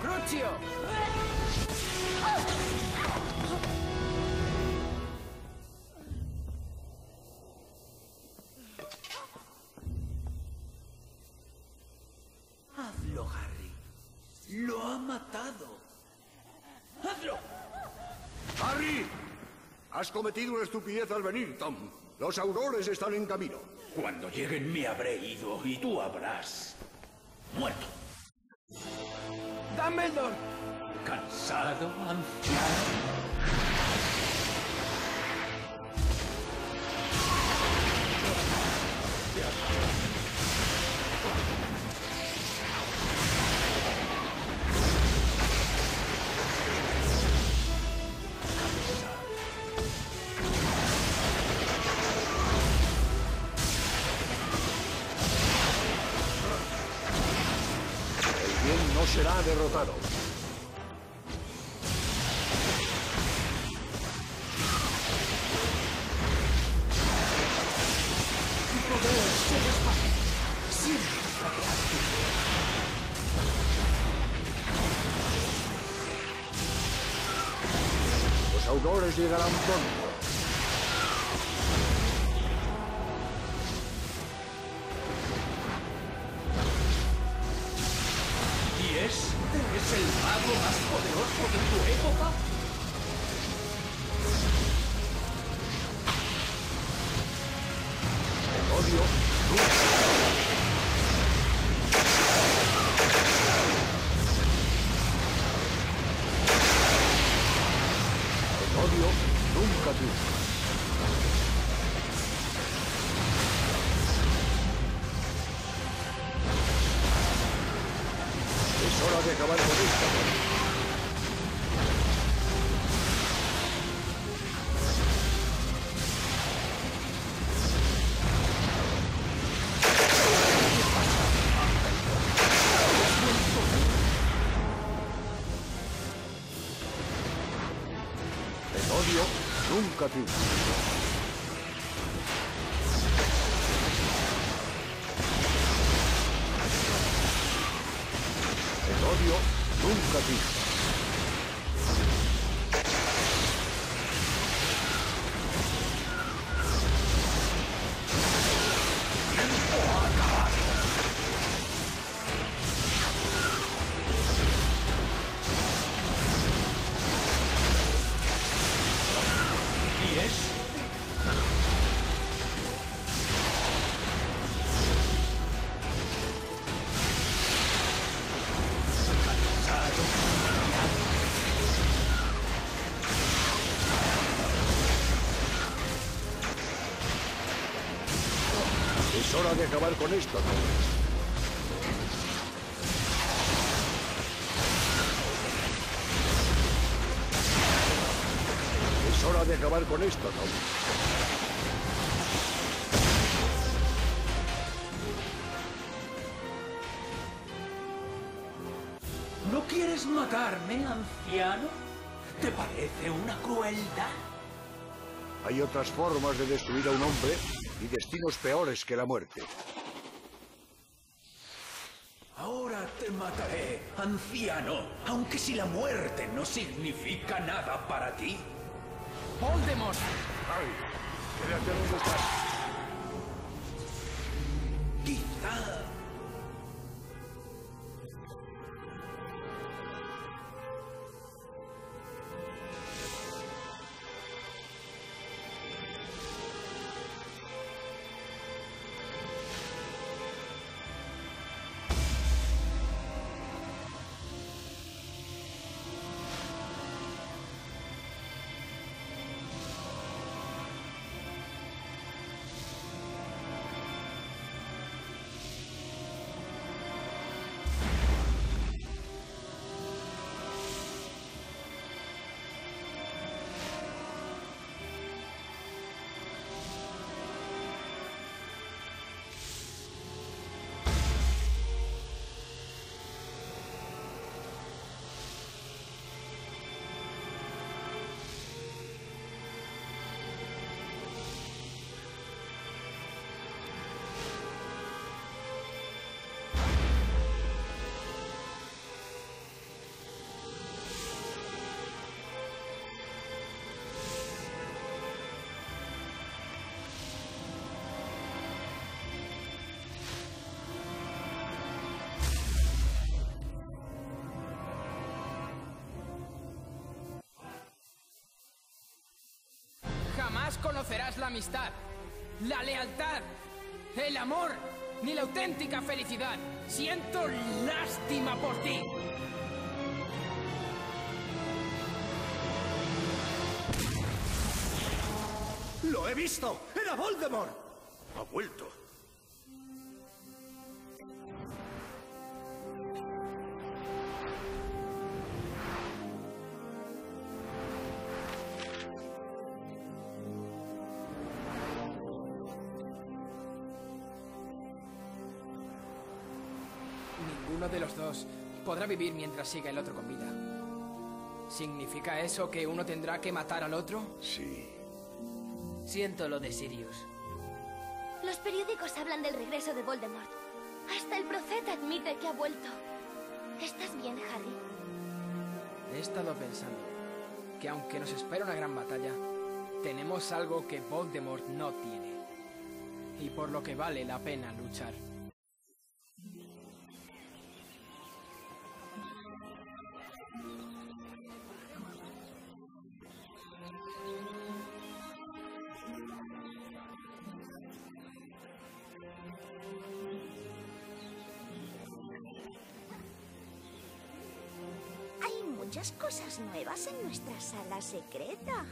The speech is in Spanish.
Crucio. Has cometido una estupidez al venir, Tom. Los aurores están en camino. Cuando lleguen me habré ido y tú habrás muerto. Dumbledore. ¿Cansado, anciano? Será derrotado. Los aurores llegarán pronto. Poderoso de tu época? El odio El odio nunca triunfa. Es hora de acabar con esto. Triunfa. El odio nunca triunfa. Es hora de acabar con esto, ¿no? Es hora de acabar con esto, ¿no? ¿No quieres matarme, anciano? ¿Te parece una crueldad? Hay otras formas de destruir a un hombre y destinos peores que la muerte. Ahora te mataré, anciano, aunque si la muerte no significa nada para ti. Voldemort. ¡Ay! Quédate donde estás. La amistad, la lealtad, el amor, ni la auténtica felicidad. Siento lástima por ti. ¡Lo he visto! ¡Era Voldemort! Ha vuelto. Ninguno de los dos podrá vivir mientras siga el otro con vida. ¿Significa eso que uno tendrá que matar al otro? Sí. Siento lo de Sirius. Los periódicos hablan del regreso de Voldemort. Hasta el profeta admite que ha vuelto. ¿Estás bien, Harry? He estado pensando que aunque nos espera una gran batalla, tenemos algo que Voldemort no tiene. Y por lo que vale la pena luchar. Muchas cosas nuevas en nuestra sala secreta.